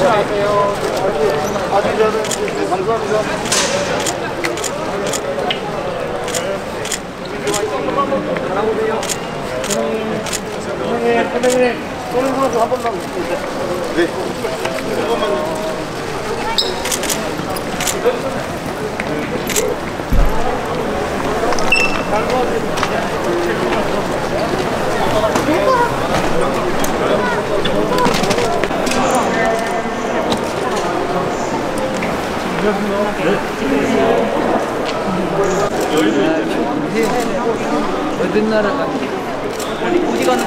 안녕하세요. 아주 저는 네, 감사합니다. 선생님, 선생님, 소리 불러서 한 번만. 네. 어떤 나라 가? 어디 가는